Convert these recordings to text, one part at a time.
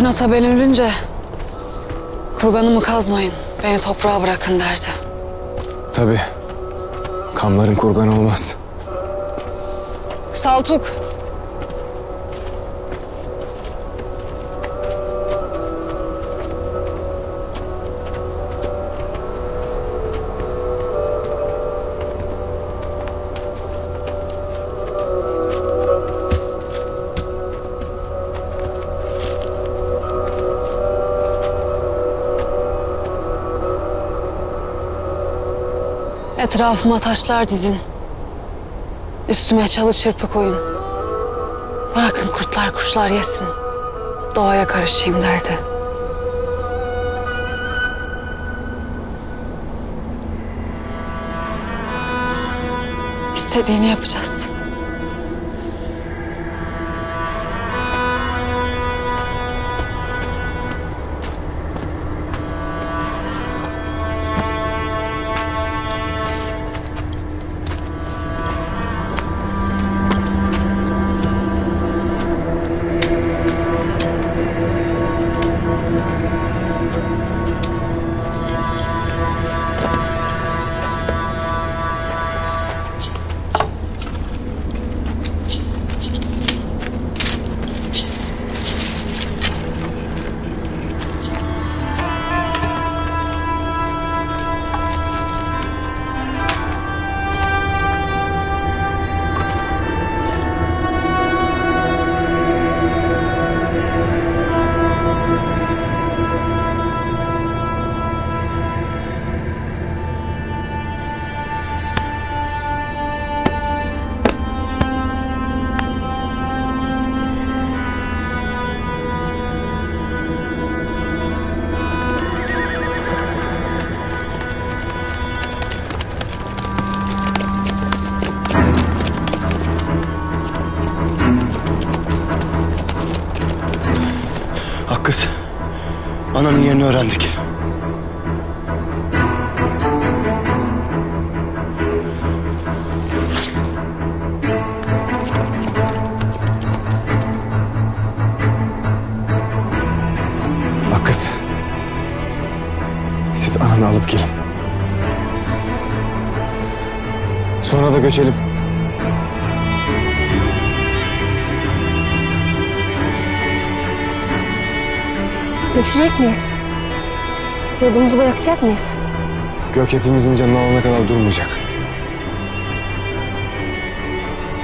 Akün ata ben ölünce kurganımı kazmayın, beni toprağa bırakın derdi. Tabii. Kamların kurganı olmaz. Saltuk. Etrafıma taşlar dizin. Üstüme çalı çırpı koyun. Bırakın kurtlar kuşlar yesin. Doğaya karışayım derdi. İstediğini yapacağız. Ananın yerini öğrendik. Bak kız. Siz ananı alıp gelin. Sonra da göçelim. Göçecek miyiz? Yurdumuzu bırakacak mıyız? Gök hepimizin canını alana kadar durmayacak.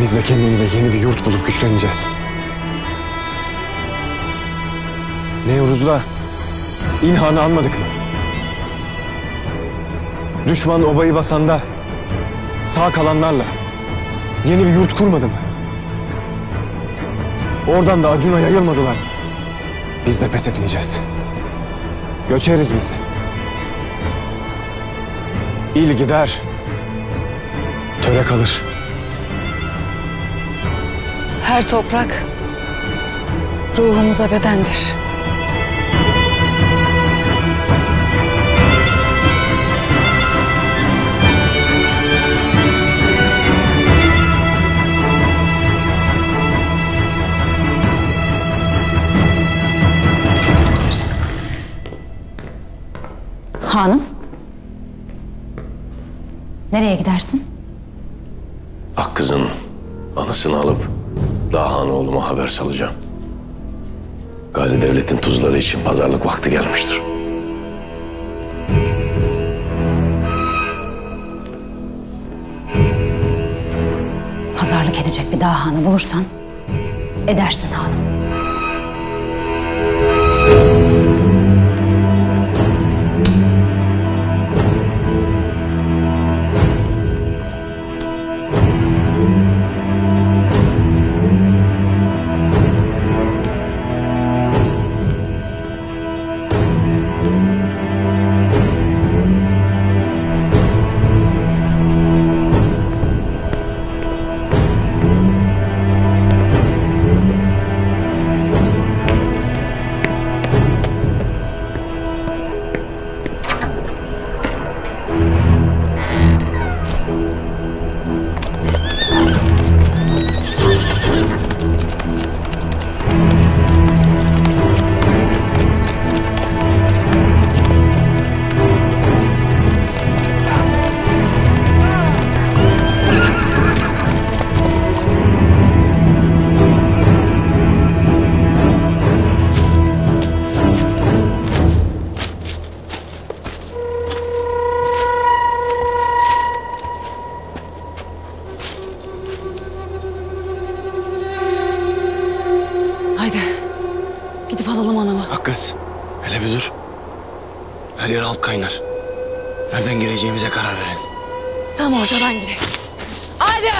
Biz de kendimize yeni bir yurt bulup güçleneceğiz. Nevruz'la İlhan'ı anmadık mı? Düşman obayı basanda sağ kalanlarla yeni bir yurt kurmadı mı? Oradan da Acun'a yayılmadılar. Biz de pes etmeyeceğiz. Göçeriz biz. İl gider, töre kalır. Her toprak ruhumuza bedendir. Hanım. Nereye gidersin? Akkız'ın anısını alıp Dahan oğluma haber salacağım. Gali devletin tuzları için pazarlık vakti gelmiştir. Pazarlık edecek bir daha hanı bulursan edersin hanım. Nereden gireceğimize karar verelim. Tam ortadan gireriz. Hadi.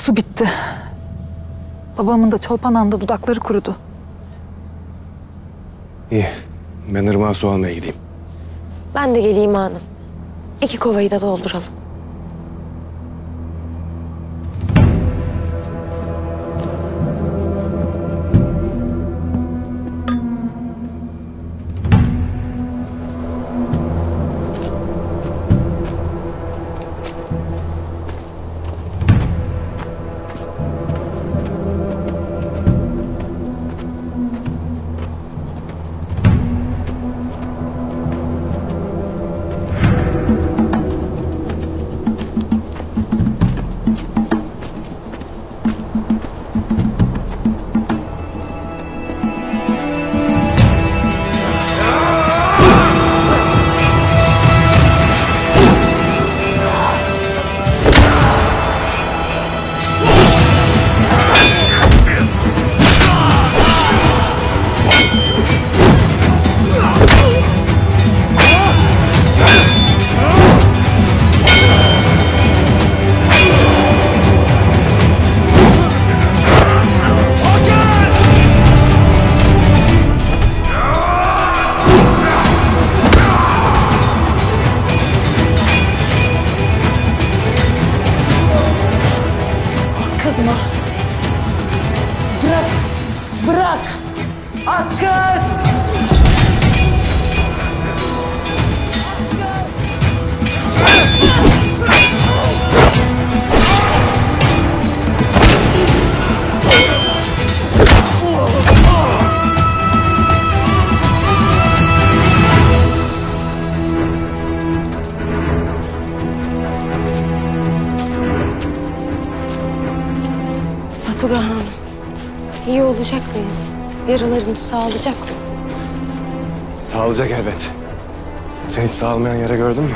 Su bitti. Babamın da çolpananda dudakları kurudu. İyi. Ben ırmağa su almaya gideyim. Ben de geleyim hanım. İki kovayı da dolduralım. Kızma. Bırak. Bırak. Akkız. Batuga hanım. İyi olacak mıyız? Yaralarımız sağlayacak mı? Sağlayacak elbet. Sen hiç sağlamayan yere gördün mü?